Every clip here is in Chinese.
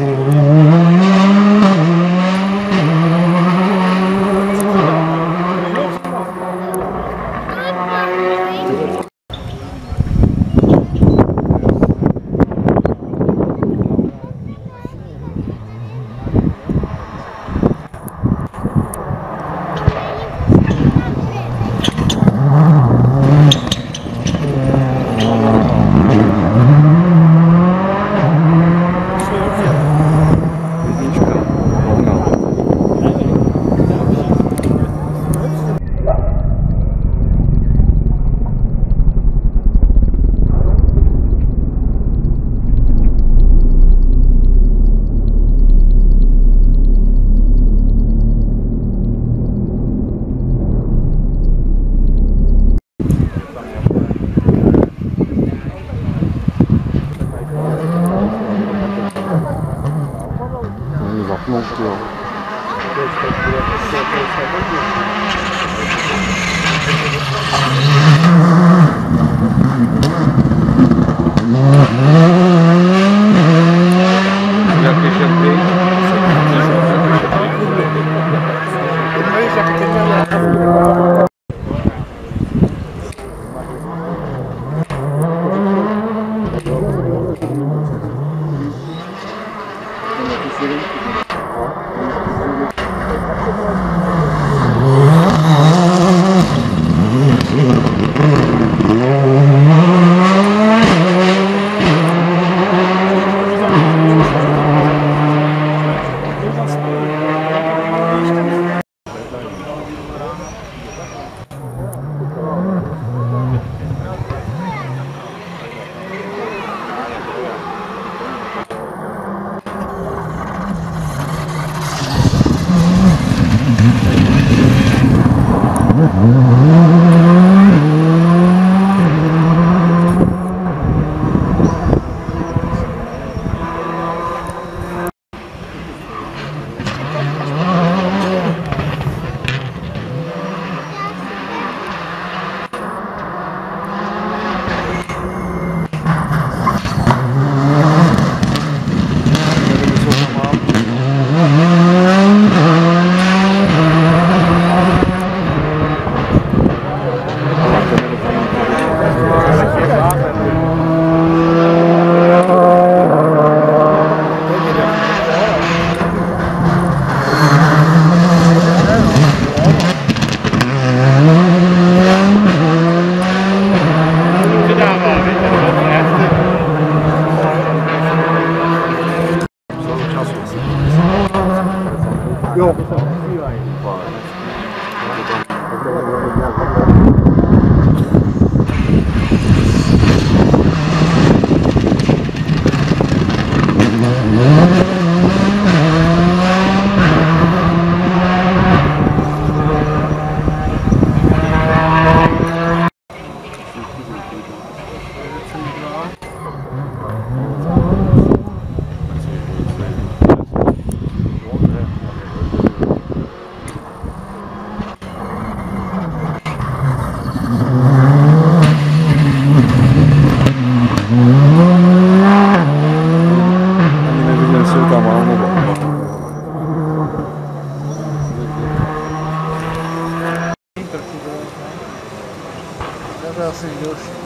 Mm-hmm. Senhor. a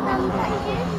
当当，再。